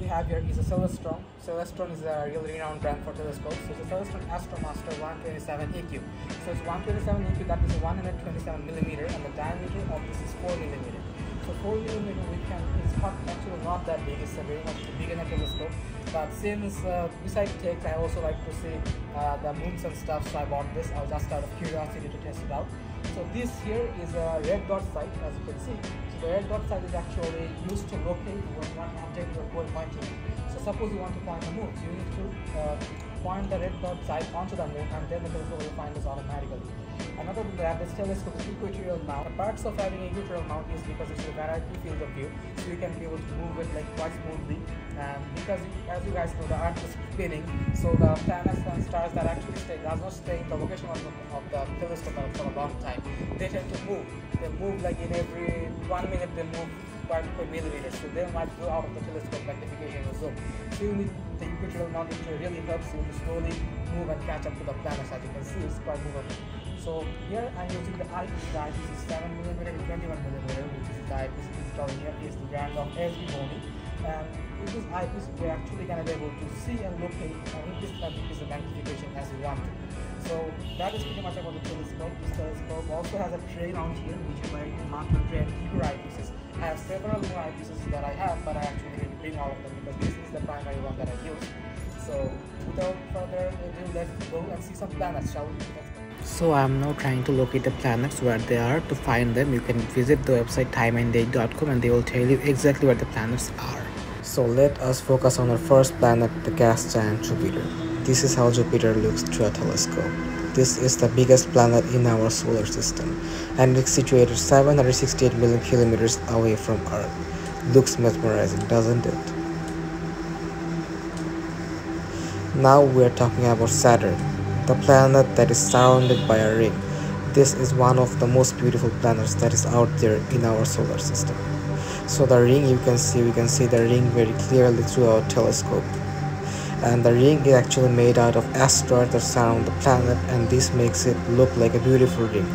we have here is a Celestron. Celestron is a really renowned brand for telescopes. So it's a Celestron Astromaster 127 EQ. So it's 127 EQ, that is 127 millimeter, and the diameter of this is 4 millimeter. So 4 millimeter, we can, it's not, actually not that big, it's a very much beginner telescope. But since, uh, besides tech, I also like to see uh, the moons and stuff, so I bought this. I was just out of curiosity to test it out. So this here is a red dot sight, as you can see. So the red dot sight is actually used to locate one object you are going pointing. So suppose you want to point the moon, so you need to uh, point the red dot sight onto the moon, and then the telescope will find this automatically. Another telescope is equatorial mount. The parts of having equatorial mount is because it's a variety field of view, so you can be able to move it like quite smoothly. And because, as you guys know, the Earth is spinning, so the planets and stars that actually stay does not stay in the location of the, of the telescope for a long time. They tend to move. They move like in every one minute. They move quite per millimeter, so they might go out of the telescope magnification or zoom. So you need the equatorial mount, which really helps you to slowly move and catch up to the planets. As you can see, it's quite movable. So here I'm using the eyepiece is 7mm to 21mm, which is the eyepiece installed here is the brand of SVBONY. And with this eyepiece, we're actually going to be able to see and locate and increase the increase the magnification as we want. So that is pretty much about the telescope. This telescope also has a tray mount here, which is mount your tray and keep your eyepieces. I have several more eyepieces that I have, but I actually didn't bring all of them because this is the primary one that I use. So without further ado, let's go and see some planets, shall we? Let's. So I'm now trying to locate the planets where they are. To find them, you can visit the website timeanddate.com and they will tell you exactly where the planets are. So let us focus on our first planet, the gas giant Jupiter. This is how Jupiter looks through a telescope. This is the biggest planet in our solar system and it's situated 768 million kilometers away from Earth. Looks mesmerizing, doesn't it? Now we're talking about Saturn, the planet that is surrounded by a ring. This is one of the most beautiful planets that is out there in our solar system. So the ring you can see, we can see the ring very clearly through our telescope and the ring is actually made out of asteroids that surround the planet and this makes it look like a beautiful ring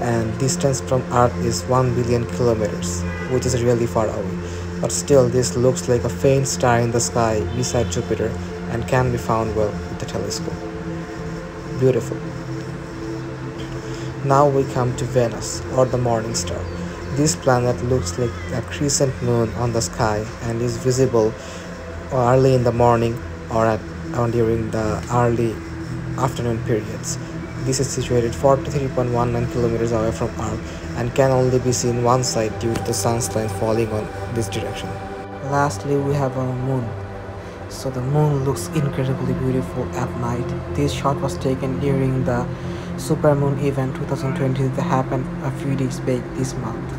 and distance from earth is 1 billion kilometers which is really far away but still this looks like a faint star in the sky beside jupiter and can be found well with the telescope beautiful now we come to venus or the morning star this planet looks like a crescent moon on the sky and is visible early in the morning or at or during the early afternoon periods. This is situated 43.19 kilometers away from Earth and can only be seen one side due to the sunlight falling on this direction. Lastly, we have our moon. So the moon looks incredibly beautiful at night. This shot was taken during the supermoon event 2020 that happened a few days back this month.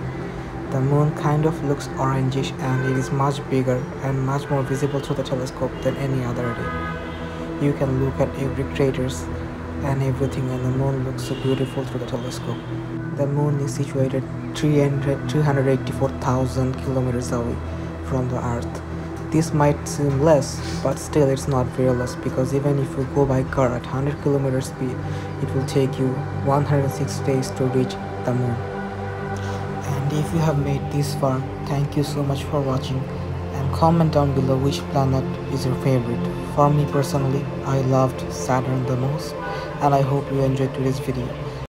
The moon kind of looks orangish and it is much bigger and much more visible through the telescope than any other day. You can look at every craters and everything and the moon looks so beautiful through the telescope. The moon is situated 300, 384,000 kilometers away from the earth. This might seem less, but still it's not very less because even if you go by car at 100 kilometers speed, it will take you 106 days to reach the moon. And if you have made this far thank you so much for watching and comment down below which planet is your favorite. For me personally i loved saturn the most and i hope you enjoyed today's video